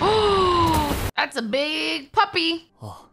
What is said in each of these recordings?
That's a big puppy. Oh.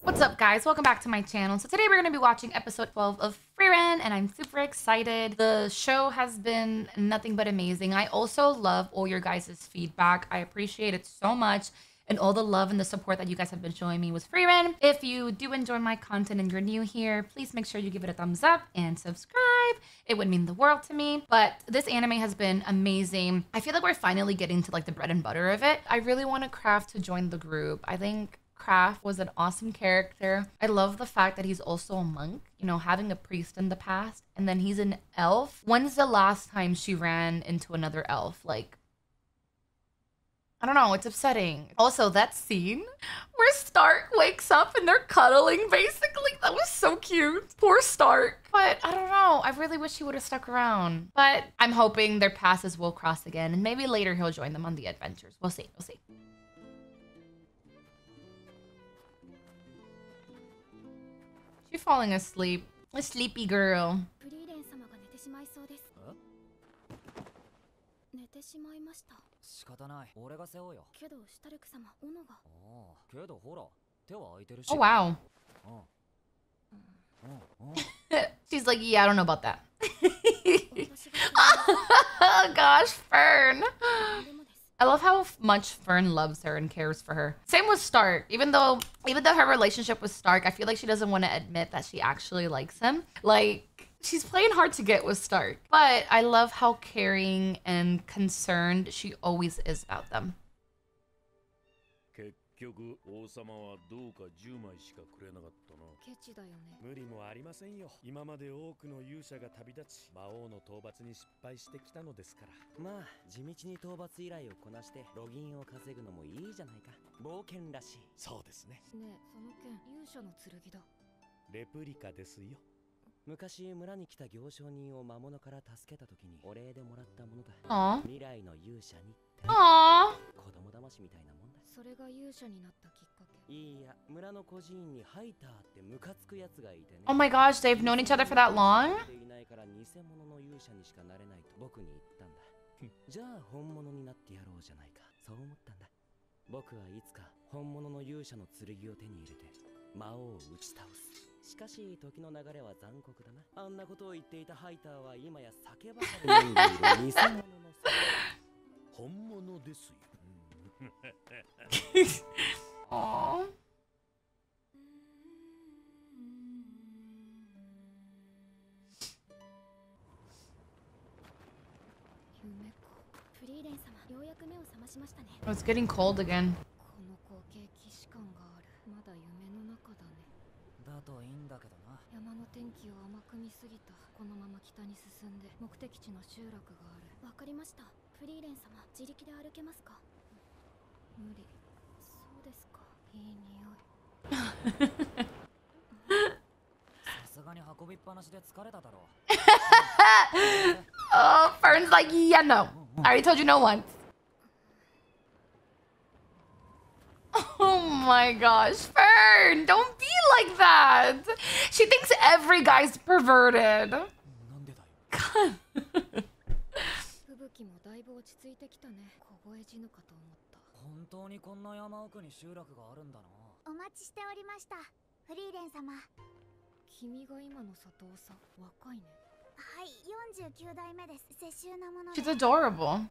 What's up guys? Welcome back to my channel. So today we're going to be watching episode 12 of Frieren and I'm super excited. The show has been nothing but amazing. I also love all your guys' feedback. I appreciate it so much and all the love and the support that you guys have been showing me with Frieren. If you do enjoy my content and you're new here, please make sure you give it a thumbs up and subscribe. It would mean the world to me. But this anime has been amazing. I feel like we're finally getting to like the bread and butter of it. I really want to Kraft to join the group. I think Kraft was an awesome character. I love the fact that he's also a monk, you know, having a priest in the past, and then he's an elf. When's the last time she ran into another elf? Like, I don't know, it's upsetting. Also, that scene where Stark wakes up and they're cuddling, basically, that was so cute. Poor Stark. But I don't know, I really wish he would have stuck around. But I'm hoping their passes will cross again, and maybe later he'll join them on the adventures. We'll see, we'll see. She's falling asleep. A sleepy girl. フリーレン様が寝てしまいそうです寝てしまいました仕方ない俺が背負うよけどシュタルク様斧がああけどほら手は空いてるし Oh, wow. うんうんうん She's like, yeah, I don't know about that. 私が oh gosh, Fern. 何でもです I love how much Fern loves her and cares for her. Same with Stark. Even though even though her relationship with Stark, I feel like she doesn't want to admit that she actually likes him. Like she's playing hard to get with Stark. But I love how caring and concerned she always is about them. 結局王様はどうか10枚しかくれなかったな。ケチだよね。無理もありませんよ。今まで多くの勇者が旅立ち魔王の討伐に失敗してきたのですから。まあ地道に討伐依頼をこなしてロギンを稼ぐのもいいじゃないか。冒険らしい。そうですね。ねえその剣勇者の剣だ。レプリカですよ昔村に来た行商人を魔物から助けた時にお礼でもらったものだ.未来の勇者に Aw. 子供騙しみたいなもんだそれが勇者になったきっかけ。いいや村の孤児院にハイターってムカつくやつがいてね。Oh my gosh, they've known each other for that long? いないから偽物の勇者にしかなれないと僕に言ったんだ。じゃあ本物になってやろうじゃないか。そう思ったんだ。僕はいつか本物の勇者の剣を手に入れて魔王を打ち倒すしかし時の流れは残酷だなあんなことを言っていたハイターは今や酒ばかり飲んでいる偽物の本物ですよ Aw. 夢かフリーレン様ようやく目を覚ましましたね Oh, it's getting cold again. だといいんだけどな。山の天気を甘く見すぎたこのまま北に進んで目的地の集落がある。わかりました。フリーレン様自力で歩けますか？無理。そうですか。いい匂い。さすがに運びっぱなしで疲れただろ Oh, Fern's like, yeah, no. I already told you no once. Oh my gosh, Fern, don't be like that. She thinks every guy's perverted. She's adorable.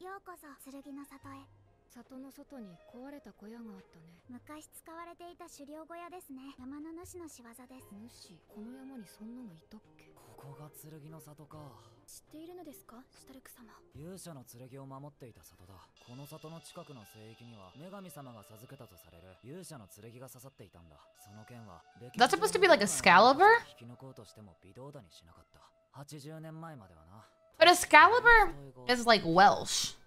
里の外に壊れた小屋があったね。昔使われていた狩猟小屋ですね。山の主の仕業です。主？この山にそんなのいたっけ？ここが剣の里か。知っているのですか？シュタルク様。勇者の剣を守っていた里だ。この里の近くの聖域には女神様が授けたとされる。勇者の剣が刺さっていたんだ。その剣は That's supposed to be like Excalibur? 引き抜こうとしても微動だにしなかった。80年前まではな。But Excalibur is like Welsh.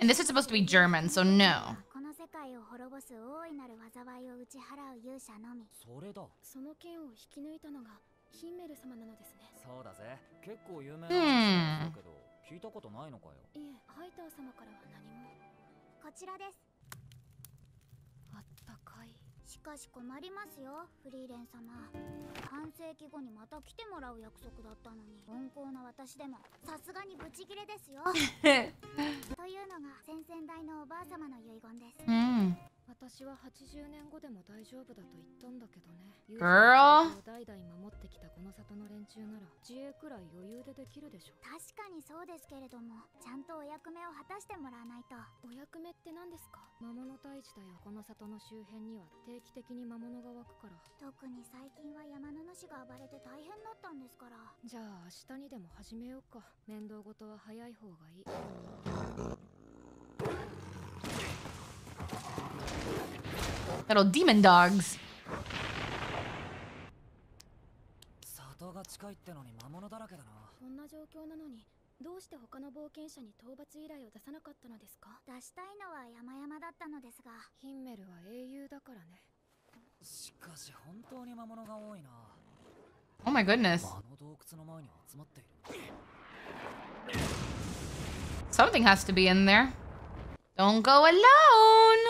And this is supposed to be German, so no. この世界を滅ぼす大いなる災いを打ち払う勇者のみ。それだ。その剣を引き抜いたのがヒンメル様なのですね。そうだぜ。結構有名なうん話だけど聞いたことないのかよ。いえハイター様からは何も。こちらです。あったかいしかし困りますよフリーレン様。半世紀後にまた来てもらう約束だったのに。温厚な私でもさすがにブチギレですよ。というのが先々代のおばあ様の遺言です。Hmm. 私は80年後でも大丈夫だと言ったんだけどね。Girl 代々守ってきたこの里の連中なら自衛くらい余裕でできるでしょ確かにそうですけれどもちゃんとお役目を果たしてもらわないと。お役目って何ですか？魔物退治だよこの里の周辺には定期的に魔物が湧くから。特に最近は山の主が暴れて大変だったんですから。じゃあ明日にでも始めようか。面倒事は早い方がいい Little demon dogs. Oh my goodness. Something has to be in there. Don't go alone!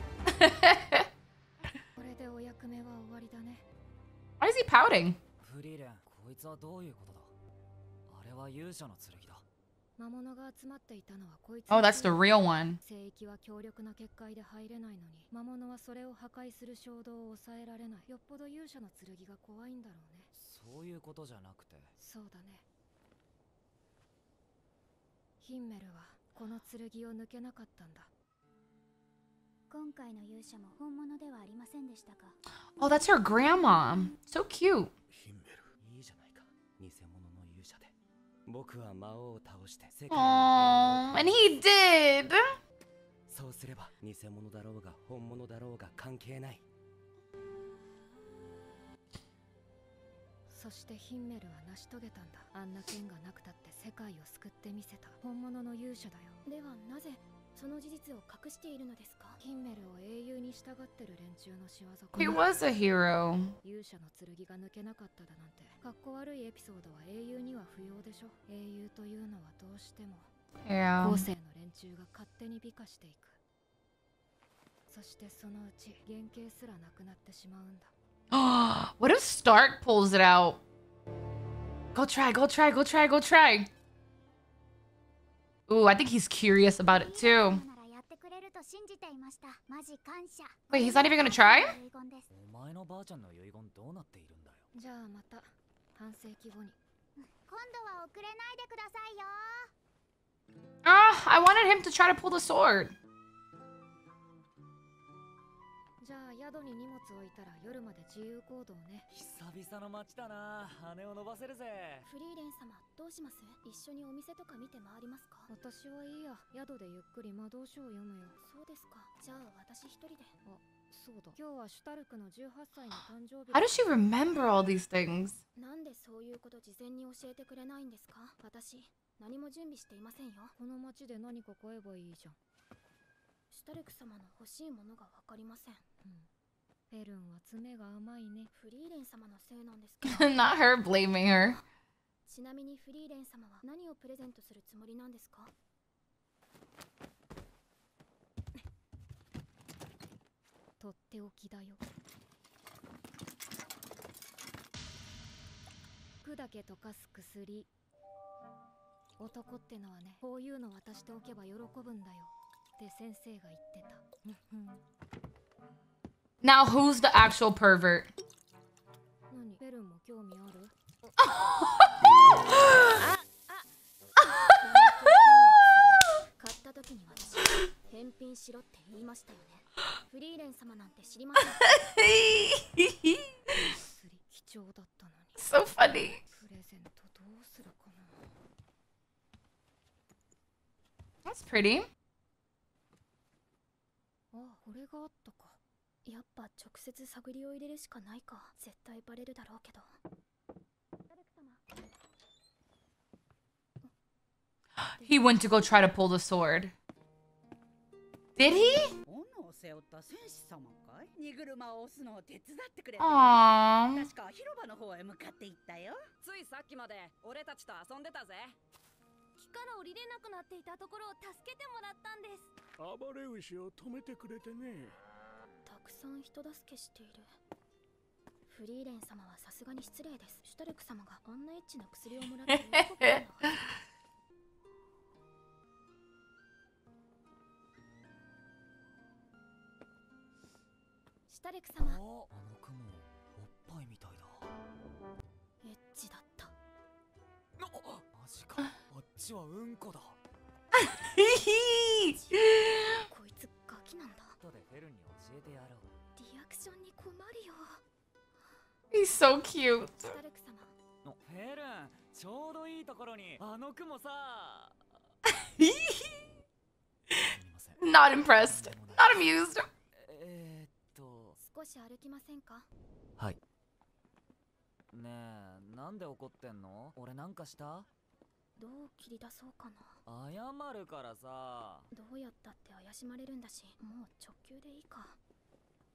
これでお役目は終わりだね Why is he pouting? フリーレンこいつはどういうことだあれは勇者の剣だ魔物が集まっていたのはこいつ Oh, that's the real one. 聖域は強力な結界で入れないのに魔物はそれを破壊する衝動を抑えられないよっぽど勇者の剣が怖いんだろうねそういうことじゃなくてそうだねヒンメルはこの剣を抜けなかったんだ Oh, that's her grandma. So cute. ヒンメルいいじゃないか。偽物の勇者で。僕は魔王を倒して世界 Oh, の and he did. そうすれば偽物だろうが本物だろうが関係ない。そしてヒンメルは成し遂げたんだ。あんな剣がなくたって世界を救ってみせた。本物の勇者だよ。ではなぜその事実を隠しているのですかヒンメルを英雄に従ってる連中の仕業か He was a hero. 勇者の剣が抜けなかっただなんてかっこ悪いエピソードは英雄には不要でしょ英雄というのはどうしても Yeah. 後世の連中が勝手に美化していくそしてそのうち原型すらなくなってしまうんだ what if Stark pulls it out? Go try, go try, go try, go try. Ooh, I think he's curious about it too. Wait, he's not even gonna try? Ah, I wanted him to try to pull the sword. じゃあ宿に荷物置いたら夜まで自由行動ね。久々の街だな。羽を伸ばせるぜ。フリーレン様どうします？一緒にお店とか見て回りますか？私はいいや。宿でゆっくり魔導書を読むよ。そうですか。じゃあ私一人で。あそうだ。今日はシュタルクの18歳の誕生日。How does she remember all these things? なんでそういうこと事前に教えてくれないんですか？私何も準備していませんよ。この町で何か買えばいいじゃんシュタルク様の欲しいものがわかりません、うん、フェルンは爪が甘いね。フリーレン様のせいなんですか Not her blaming her. ちなみにフリーレン様は何をプレゼントするつもりなんですか？とっておきだよ。服だけ溶かす薬。男ってのはねこういうの渡しておけば喜ぶんだよ Now who's the actual pervert? so funny. That's pretty. 接 探りを入れるしかないか絶対バレるだろうけどダルク様 He went to go try to pull the sword. Did he? 斧を背負った戦士様かい荷車を押すのを手伝ってくれ Aww. 確か広場の方へ向かっていったよついさっきまで俺たちと遊んでたぜ木から降りれなくなっていたところを助けてもらったんです暴れ牛を止めてくれてねた くさん人助けしている。フリーレン様はさすがに失礼です。シュタルク様があんなエッチな薬をもらってシュタルク様。ああの雲おっぱいみたいだ。エッチだった。マジか。あっちはうんこだ。こいつガキなんだ。後でフェルに教えてやろう。リアクションに困るよ。He's so cute. シュタルク様。おフェルンちょうどいいところに。あの雲さ。Not impressed. Not amused. えー、っと。少し歩きませんか？はい。ねえなんで怒ってんの？俺なんかした？どう切り出そうかな。謝るからさ。どうやったって怪しまれるんだしもう直球でいいか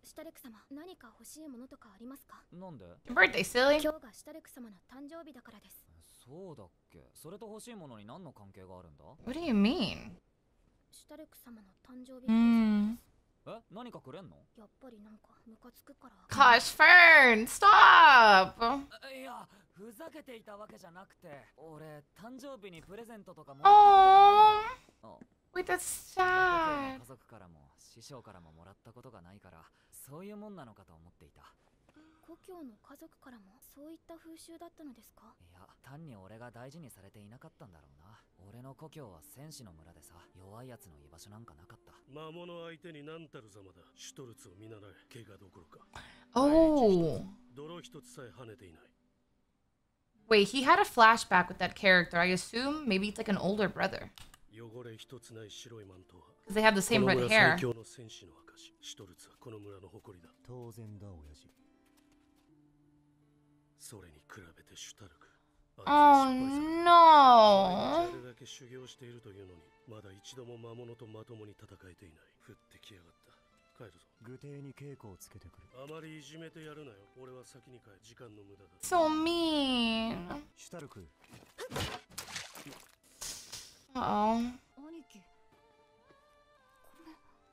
シュタルク様何か欲しいものとかありますか？なんで？Birthday, silly. 今日がシュタルク様の誕生日だからです。そうだっけ？それと欲しいものに何の関係があるんだ？What do you mean? シュタルク様の誕生日 Mm. え？何かくれんの？やっぱりなんかムカつくから。Gosh, Fern, stop. いやふざけていたわけじゃなくて俺誕生日にプレゼントとかも Oh, wait, that's 俺 sad. 家族からも師匠からももらったことがないからそういうもんなのかと思っていた。故郷の家族からもそういった風習だったのですか？いや単に俺が大事にされていなかったんだろうな。俺の故郷は戦士の村でさ弱いやつの居場所なんかなかった。魔物相手に何たるざまだ。シュトルツを見習え。怪我どころか。Oh. 泥一つさえ跳ねていない。Wait, he had a flashback with that character. I assume maybe it's like an older brother. 汚れ一つない白いマントは Because they have the こ same の red 村 hair. 最強の戦士の証シュトルツはこの村の誇りだ当然だ親父それに比べてシュタルク Oh あいつは失敗作 no. あれだけ修行しているというのにまだ一度も魔物とまともに戦えていない降ってきやがった帰るぞ具体に稽古をつけてくるあまりいじめてやるなよ俺は先に帰る時間の無駄だ So mean. シュタルク Uh oh.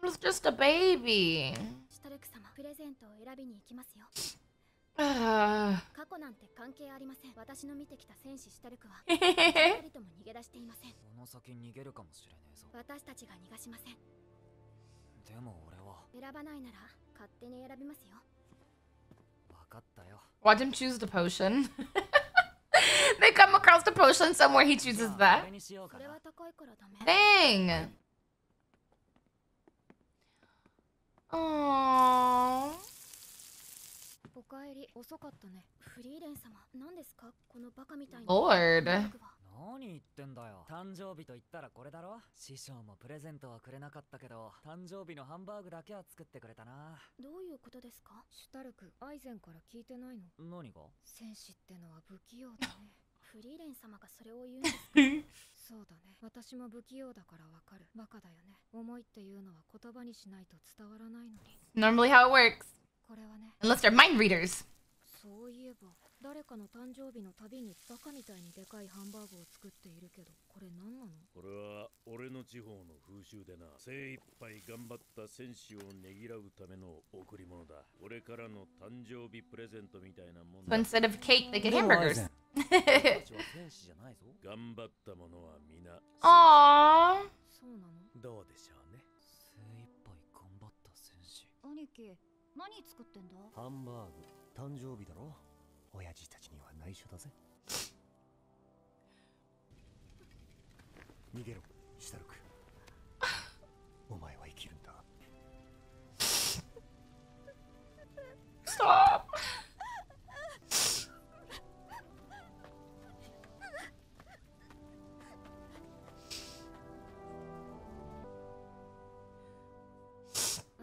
I was just a baby. Uh... Watch him choose the potion. they come across the potion somewhere, he chooses that. Dang! Aww. おかえり遅かったね。フリーレン様何ですか？このバカみたいな Lord. 何言ってんだよ。誕生日と言ったらこれだろ？師匠もプレゼントはくれなかったけど誕生日のハンバーグだけは作ってくれたな。どういうことですか？シュタルクアイゼンから聞いてないの。何が？戦士ってのは不器用だねフリーレン様がそれを言うんです そうだね。私も不器用だからわかる。バカだよね。思いっていうのは言葉にしないと伝わらないのに。Normally how it works. これはね。Unless they're mind readers. そういえば誰かの誕生日のたびにバカみたいにでかいハンバーグを作っているけどこれ何なの？これは俺の地方の風習でな。精一杯頑張った戦士をねぎらうための贈り物だ。俺からの誕生日プレゼントみたいなもん So だ instead of cake, they get hamburgers. ゼン俺たちは戦士じゃないぞ。頑張った者は皆。Aww. そうなの？どうでしょうね。精一杯頑張った戦士。兄貴何作ってんだ？ハンバーグ誕生日だろ？親父たちには内緒だぜ。逃げろシュタルク。お前は生きるんだ。Stop.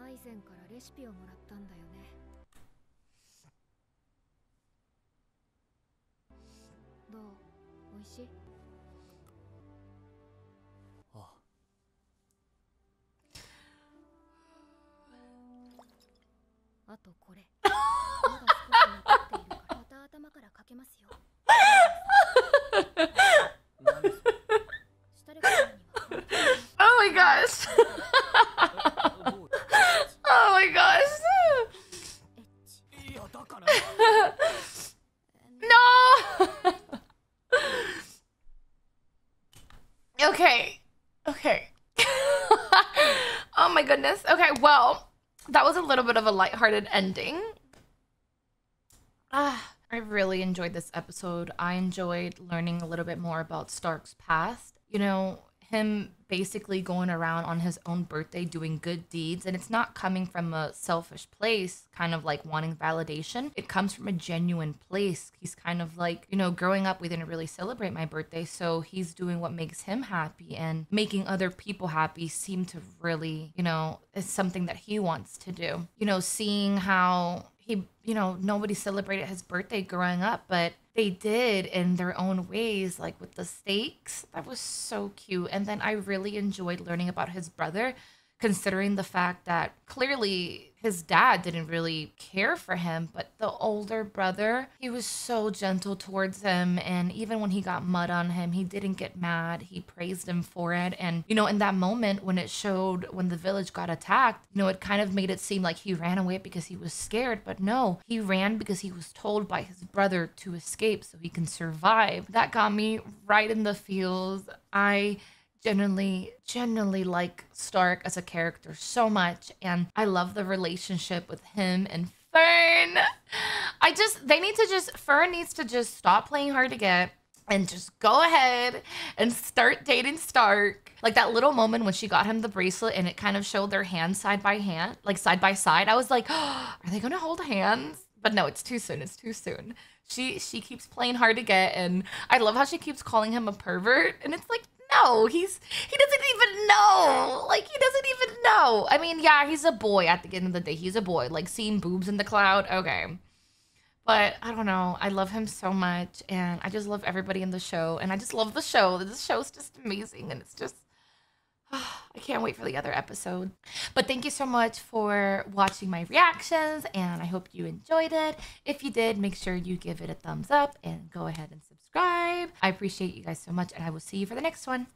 アイゼンからレシピをもらったんだよね。し。いあ。あとこれ。まだ少し残っているからまた頭からかけますよ okay. Okay. oh my goodness. Okay, well, that was a little bit of a lighthearted ending. Ah, I really enjoyed this episode. I enjoyed learning a little bit more about Stark's past. You know, him basically going around on his own birthday doing good deeds. And it's not coming from a selfish place kind of like wanting validation. It comes from a genuine place. He's kind of like you know growing up we didn't really celebrate my birthday. So he's doing what makes him happy and making other people happy seem to really you know is something that he wants to do. You know seeing how he you know nobody celebrated his birthday growing up but they did in their own ways like with the steaks. That was so cute. And then i really enjoyed learning about his brother considering the fact that clearly his dad didn't really care for him but the older brother he was so gentle towards him. And even when he got mud on him he didn't get mad. He praised him for it. And you know in that moment when it showed when the village got attacked you know it kind of made it seem like he ran away because he was scared. But no he ran because he was told by his brother to escape so he can survive. That got me right in the feels. I genuinely genuinely like stark as a character so much and i love the relationship with him and fern. I just they need to just fern needs to just stop playing hard to get and just go ahead and start dating stark. Like that little moment when she got him the bracelet and it kind of showed their hands side by hand like side by side i was like oh, are they gonna hold hands? But no it's too soon it's too soon. She she keeps playing hard to get and i love how she keeps calling him a pervert and it's like no he's he doesn't even know. Like he doesn't even know. I mean yeah he's a boy at the end of the day. He's a boy. Like seeing boobs in the cloud okay. But i don't know. I love him so much and i just love everybody in the show and i just love the show. The show's just amazing and it's just I can't wait for the other episode. But thank you so much for watching my reactions, and I hope you enjoyed it. If you did, make sure you give it a thumbs up and go ahead and subscribe. I appreciate you guys so much, and I will see you for the next one.